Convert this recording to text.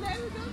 There we go.